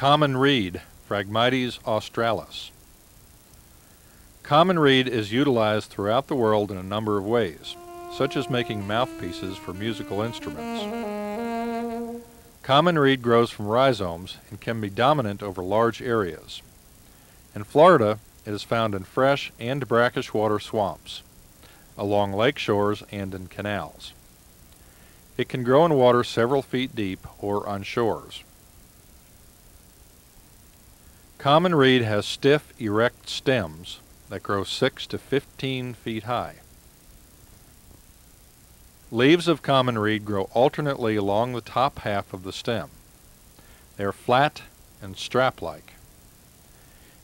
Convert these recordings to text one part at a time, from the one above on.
Common reed, Phragmites australis. Common reed is utilized throughout the world in a number of ways, such as making mouthpieces for musical instruments. Common reed grows from rhizomes and can be dominant over large areas. In Florida, it is found in fresh and brackish water swamps, along lake shores and in canals. It can grow in water several feet deep or on shores. Common reed has stiff, erect stems that grow 6 to 15 feet high. Leaves of common reed grow alternately along the top half of the stem. They are flat and strap-like,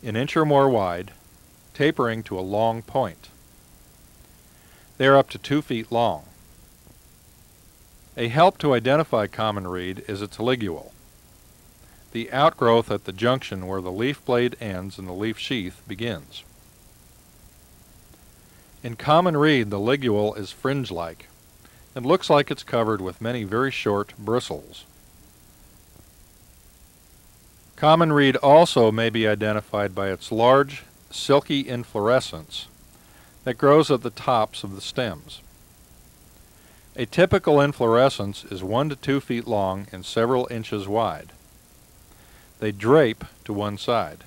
an inch or more wide, tapering to a long point. They are up to 2 feet long. A help to identify common reed is its ligule the outgrowth at the junction where the leaf blade ends and the leaf sheath begins. In common reed, the ligule is fringe-like and looks like it's covered with many very short bristles. Common reed also may be identified by its large, silky inflorescence that grows at the tops of the stems. A typical inflorescence is 1 to 2 feet long and several inches wide. They drape to one side.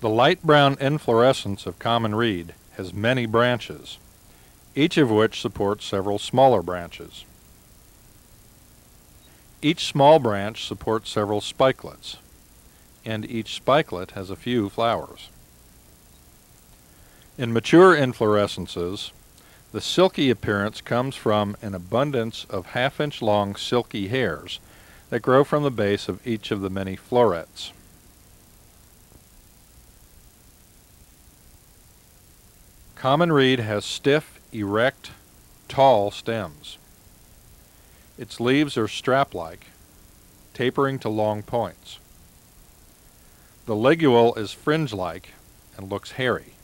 The light brown inflorescence of common reed has many branches, each of which supports several smaller branches. Each small branch supports several spikelets, and each spikelet has a few flowers. In mature inflorescences, the silky appearance comes from an abundance of half-inch long silky hairs that grow from the base of each of the many florets. Common reed has stiff, erect, tall stems. Its leaves are strap-like, tapering to long points. The ligule is fringe-like and looks hairy.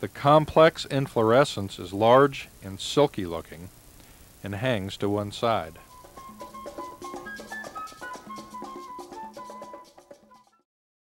The complex inflorescence is large and silky looking and hangs to one side.